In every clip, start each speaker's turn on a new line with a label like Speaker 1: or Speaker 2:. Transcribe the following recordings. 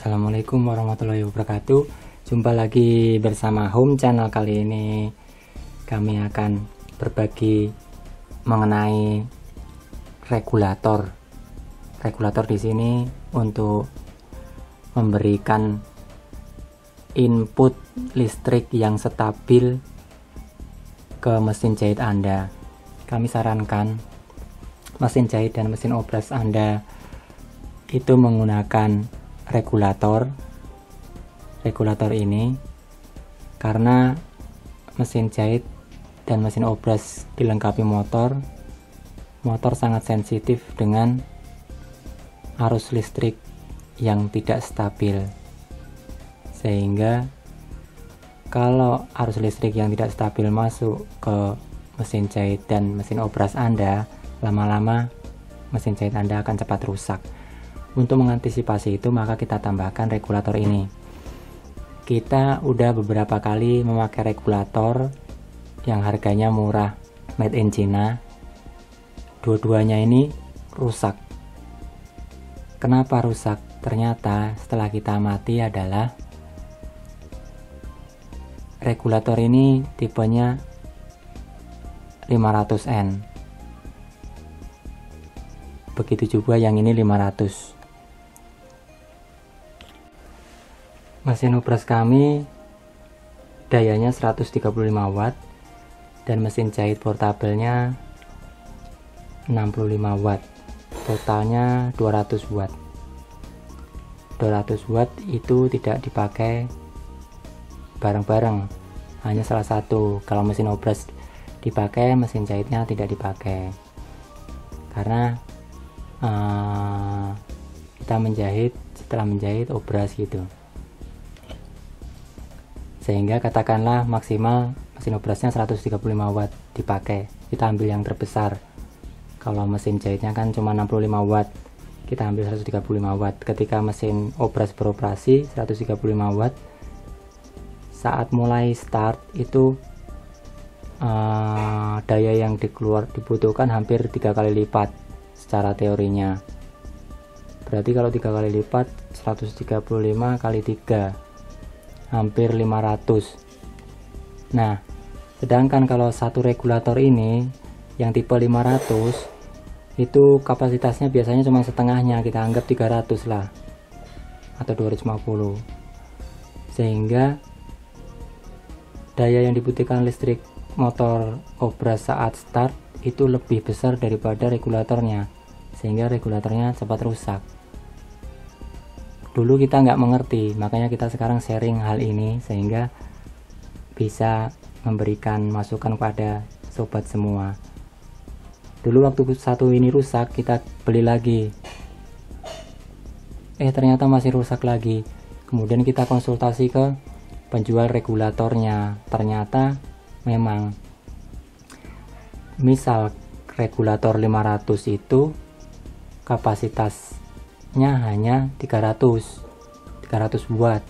Speaker 1: Assalamualaikum warahmatullahi wabarakatuh. Jumpa lagi bersama Home Channel kali ini. Kami akan berbagi mengenai regulator. Regulator di sini untuk memberikan input listrik yang stabil ke mesin jahit Anda. Kami sarankan mesin jahit dan mesin obras Anda itu menggunakan regulator regulator ini karena mesin jahit dan mesin obras dilengkapi motor motor sangat sensitif dengan arus listrik yang tidak stabil. Sehingga kalau arus listrik yang tidak stabil masuk ke mesin jahit dan mesin obras Anda lama-lama mesin jahit Anda akan cepat rusak untuk mengantisipasi itu maka kita tambahkan regulator ini. Kita udah beberapa kali memakai regulator yang harganya murah made in China. Dua-duanya ini rusak. Kenapa rusak? Ternyata setelah kita mati adalah regulator ini tipenya 500N. Begitu juga yang ini 500. Mesin obras kami dayanya 135 watt dan mesin jahit portabelnya 65 watt. Totalnya 200 watt. 200 watt itu tidak dipakai bareng-bareng, hanya salah satu. Kalau mesin obras dipakai, mesin jahitnya tidak dipakai. Karena uh, kita menjahit setelah menjahit obras gitu sehingga katakanlah maksimal mesin operasinya 135 watt dipakai kita ambil yang terbesar. Kalau mesin jahitnya kan cuma 65 watt kita ambil 135 watt. Ketika mesin obras beroperasi 135 watt. Saat mulai start itu uh, daya yang dikeluar dibutuhkan hampir tiga kali lipat secara teorinya. Berarti kalau tiga kali lipat 135 kali 3 hampir 500 nah sedangkan kalau satu regulator ini yang tipe 500 itu kapasitasnya biasanya cuma setengahnya kita anggap 300 lah atau 250 sehingga daya yang dibutuhkan listrik motor obras saat start itu lebih besar daripada regulatornya sehingga regulatornya cepat rusak dulu kita nggak mengerti makanya kita sekarang sharing hal ini sehingga bisa memberikan masukan kepada sobat semua. Dulu waktu satu ini rusak kita beli lagi. Eh ternyata masih rusak lagi. Kemudian kita konsultasi ke penjual regulatornya. Ternyata memang misal regulator 500 itu kapasitas nya hanya 300 300 watt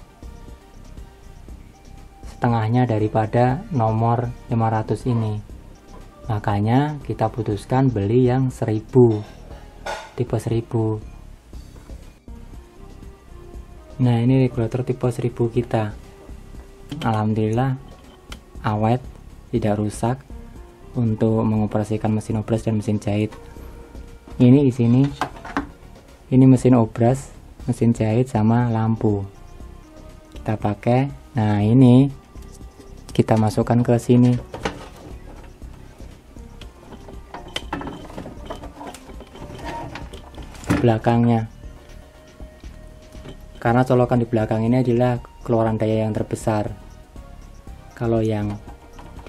Speaker 1: setengahnya daripada nomor 500 ini. Makanya kita putuskan beli yang 1000 tipe 1000 nah ini regulator tipe 1000 kita. Alhamdulillah awet tidak rusak untuk mengoperasikan mesin obras dan mesin jahit. Ini di sini ini mesin obras mesin jahit sama lampu. Kita pakai. Nah ini kita masukkan ke sini. Belakangnya. Karena colokan di belakang ini adalah keluaran daya yang terbesar. Kalau yang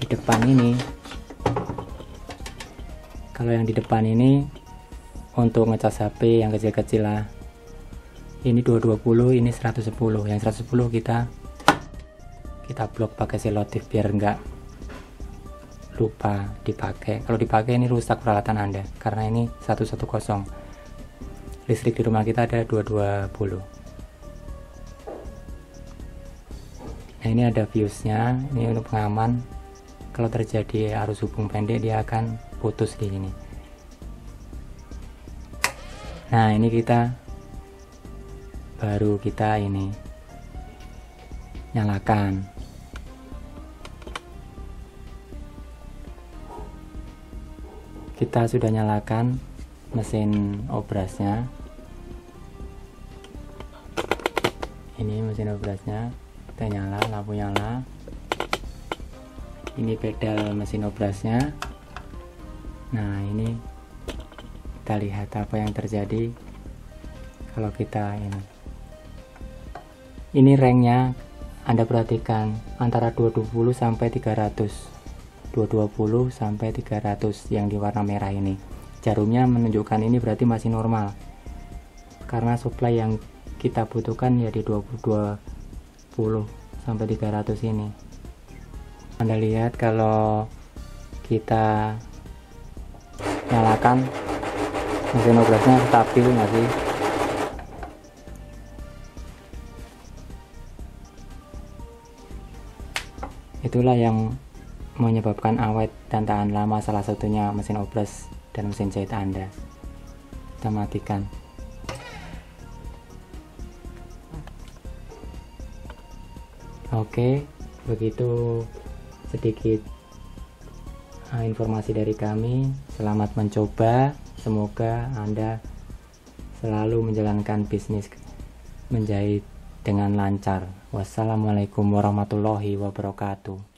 Speaker 1: di depan ini kalau yang di depan ini untuk ngecas HP yang kecil-kecil lah. Ini 220 ini 110 yang 110 kita kita blok pakai selotip biar enggak lupa dipakai. Kalau dipakai ini rusak peralatan anda karena ini 110 listrik di rumah kita ada 220 nah ini ada fuse-nya ini untuk pengaman. Kalau terjadi arus hubung pendek dia akan putus di sini nah ini kita baru kita ini nyalakan. Kita sudah nyalakan mesin obrasnya. Ini mesin obrasnya kita nyala lampu nyala. Ini pedal mesin obrasnya. Nah ini kita lihat apa yang terjadi kalau kita ini. Ini ranknya anda perhatikan antara 220 sampai 300 220 sampai 300 yang di warna merah ini. Jarumnya menunjukkan ini berarti masih normal. Karena supply yang kita butuhkan ya di 20 sampai 300 ini. Anda lihat kalau kita nyalakan mesin obrasnya stabil nggak sih itulah yang menyebabkan awet dan tahan lama salah satunya mesin obras dan mesin jahit Anda. Kita matikan. Oke, begitu sedikit uh, informasi dari kami. Selamat mencoba. Semoga Anda selalu menjalankan bisnis menjahit dengan lancar. Wassalamualaikum warahmatullahi wabarakatuh.